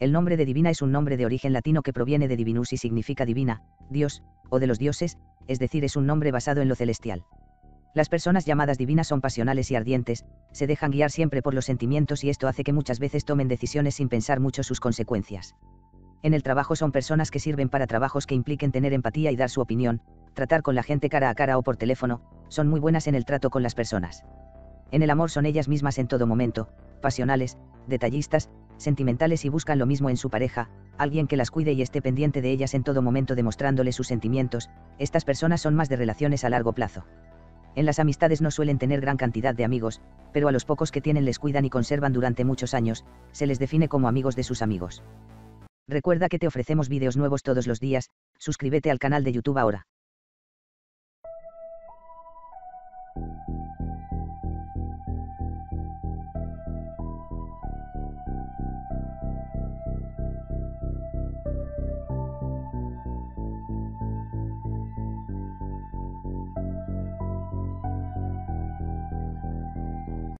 El nombre de divina es un nombre de origen latino que proviene de divinus y significa divina, Dios, o de los dioses, es decir, es un nombre basado en lo celestial. Las personas llamadas divinas son pasionales y ardientes, se dejan guiar siempre por los sentimientos y esto hace que muchas veces tomen decisiones sin pensar mucho sus consecuencias. En el trabajo son personas que sirven para trabajos que impliquen tener empatía y dar su opinión, tratar con la gente cara a cara o por teléfono, son muy buenas en el trato con las personas. En el amor son ellas mismas en todo momento, pasionales, detallistas, sentimentales y buscan lo mismo en su pareja, alguien que las cuide y esté pendiente de ellas en todo momento demostrándole sus sentimientos, estas personas son más de relaciones a largo plazo. En las amistades no suelen tener gran cantidad de amigos, pero a los pocos que tienen les cuidan y conservan durante muchos años, se les define como amigos de sus amigos. Recuerda que te ofrecemos vídeos nuevos todos los días, suscríbete al canal de YouTube ahora.